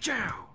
Ka-chow!